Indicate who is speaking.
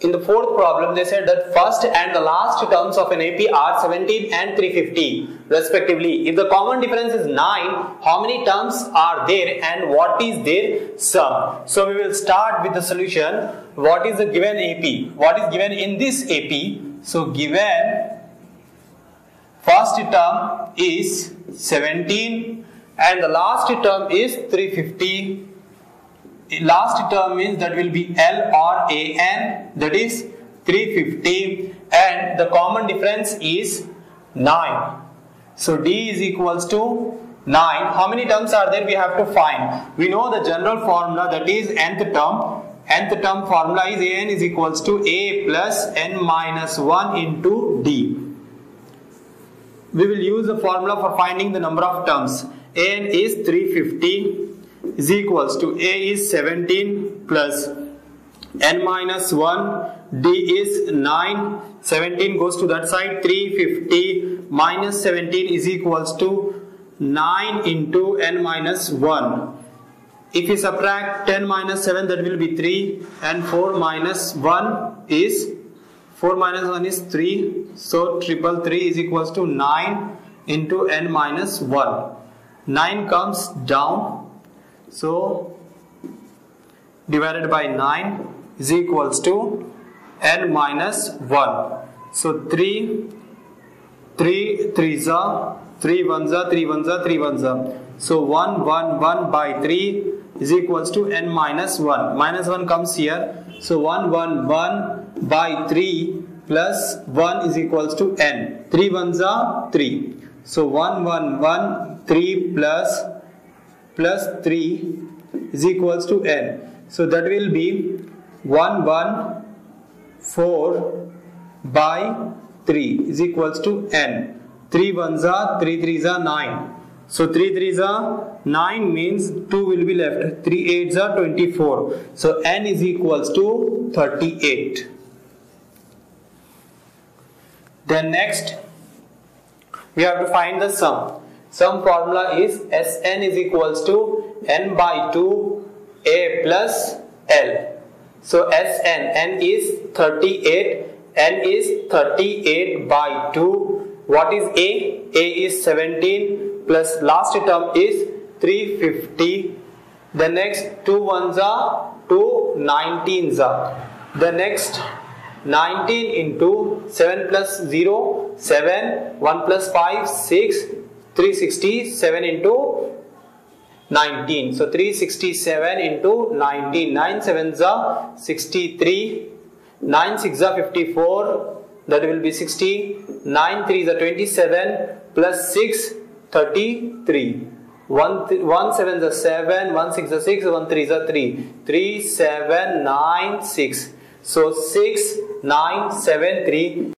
Speaker 1: in the fourth problem they said that first and the last terms of an AP are 17 and 350 respectively. If the common difference is 9, how many terms are there and what is their sum? So we will start with the solution. What is the given AP? What is given in this AP? So given first term is 17 and the last term is 350 last term means that will be L or AN that is 350 and the common difference is 9. So D is equals to 9. How many terms are there we have to find. We know the general formula that is nth term. nth term formula is AN is equals to A plus N minus 1 into D. We will use the formula for finding the number of terms. AN is 350 is equals to A is 17 plus n minus 1 d is 9 17 goes to that side 350 minus 17 is equals to 9 into n minus 1 if you subtract 10 minus 7 that will be 3 and 4 minus 1 is 4 minus 1 is 3 so triple 3 is equals to 9 into n minus 1 9 comes down so divided by 9 is equals to n minus 1. So 3, 3, 3 za, 3 1 za, 3 1 za, 3 1 za. So 1, 1, 1 by 3 is equals to n minus 1. Minus 1 comes here. So 1, 1, 1 by 3 plus 1 is equals to n. 3 1 za, 3. So 1, 1, 1, 3 plus plus 3 is equals to n. So that will be 1 1 4 by 3 is equals to n. 3 1s are 3 3s are 9. So 3 3s are 9 means 2 will be left. 3 8s are 24. So n is equals to 38. Then next we have to find the sum. Sum formula is Sn is equals to n by 2 a plus L. So Sn, n is 38, n is 38 by 2. What is A? A is 17 plus last term is 350. The next two ones are two 19s are. The next 19 into 7 plus 0, 7, 1 plus 5, 6, 367 into 19. So 367 into 19. 9 7s are 63. 9 6 are 54. That will be 60. 9 3s are 27 plus 6 33. 1, th 1 7 is 7, 1 6 is 6, 1 3 is 3. 3 7 9 6. So 6 9 7 3